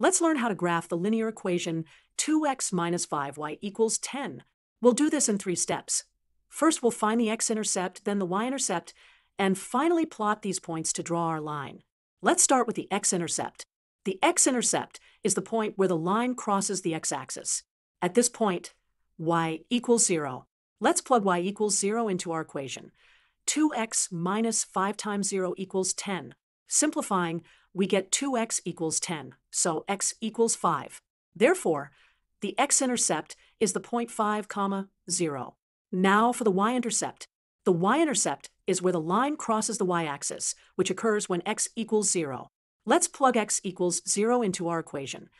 Let's learn how to graph the linear equation 2x minus 5y equals 10. We'll do this in three steps. First, we'll find the x-intercept, then the y-intercept, and finally plot these points to draw our line. Let's start with the x-intercept. The x-intercept is the point where the line crosses the x-axis. At this point, y equals 0. Let's plug y equals 0 into our equation. 2x minus 5 times 0 equals 10. Simplifying, we get 2x equals 10, so x equals 5. Therefore, the x-intercept is the point 5, comma, 0. Now for the y-intercept. The y-intercept is where the line crosses the y-axis, which occurs when x equals 0. Let's plug x equals 0 into our equation.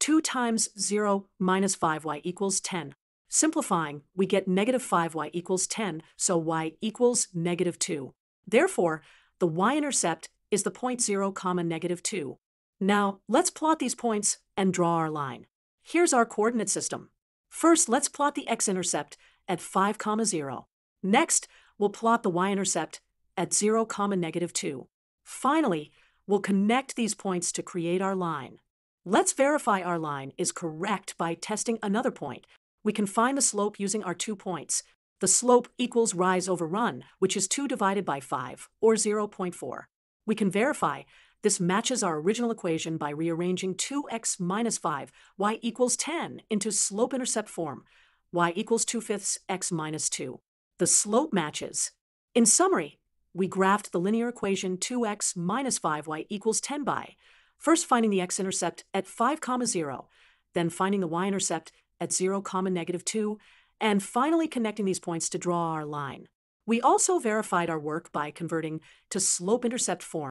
2 times 0 minus 5y equals 10. Simplifying, we get negative 5y equals 10, so y equals negative 2. Therefore, the y-intercept is the point 0, comma negative 2. Now, let's plot these points and draw our line. Here's our coordinate system. First, let's plot the x-intercept at 5, comma 0. Next, we'll plot the y-intercept at 0, comma negative 2. Finally, we'll connect these points to create our line. Let's verify our line is correct by testing another point. We can find the slope using our two points. The slope equals rise over run, which is 2 divided by 5, or 0.4. We can verify this matches our original equation by rearranging 2x minus 5, y equals 10, into slope-intercept form, y equals 2 fifths x minus 2. The slope matches. In summary, we graphed the linear equation 2x minus 5y equals 10 by first finding the x-intercept at 5 comma 0, then finding the y-intercept at 0 comma negative 2, and finally connecting these points to draw our line. We also verified our work by converting to slope-intercept form